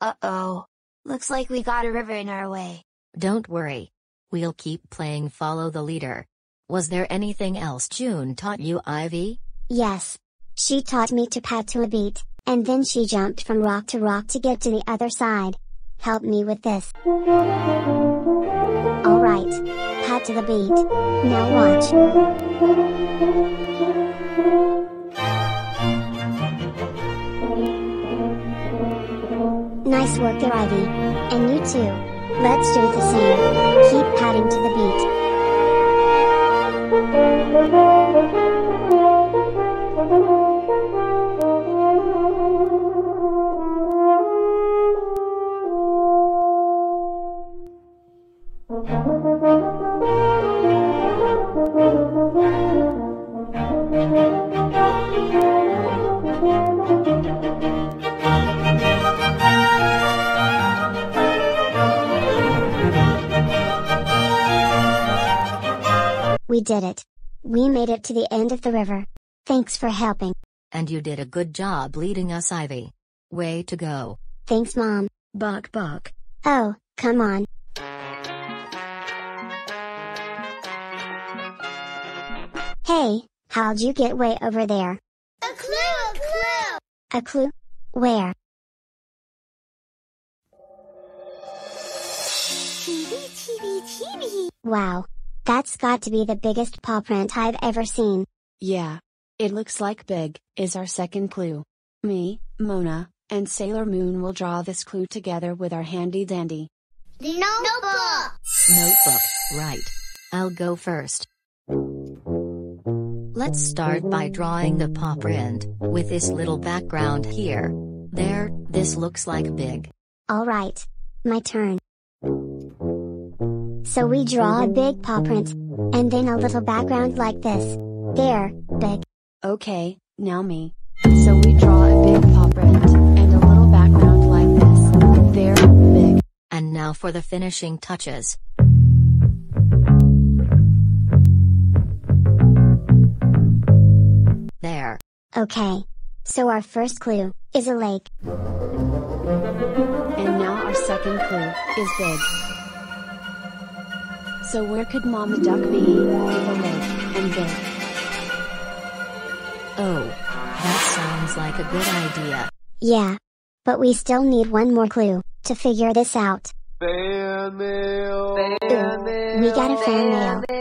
Uh-oh. Looks like we got a river in our way. Don't worry. We'll keep playing follow the leader. Was there anything else June taught you, Ivy? Yes. She taught me to pad to a beat, and then she jumped from rock to rock to get to the other side. Help me with this. Alright. Pad to the beat. Now watch. Nice work Ivy. And you too. Let's do the same. Keep padding to the beat. We did it. We made it to the end of the river. Thanks for helping. And you did a good job leading us, Ivy. Way to go. Thanks, Mom. Buck buck. Oh, come on. Hey, how'd you get way over there? A clue! A clue! A clue? Where? TV, TV, TV! Wow. That's got to be the biggest paw print I've ever seen. Yeah. It looks like big, is our second clue. Me, Mona, and Sailor Moon will draw this clue together with our handy dandy Notebook! Notebook, right. I'll go first. Let's start by drawing the paw print, with this little background here. There, this looks like big. Alright. My turn. So we draw a big paw print, and then a little background like this. There, big. Okay, now me. So we draw a big paw print, and a little background like this. There, big. And now for the finishing touches. There. Okay. So our first clue is a lake. And now our second clue is big. So where could Mama Duck be, with a lake, and big? Oh. That sounds like a good idea. Yeah. But we still need one more clue to figure this out. Fan mail. Fan Ooh, we got a fan mail.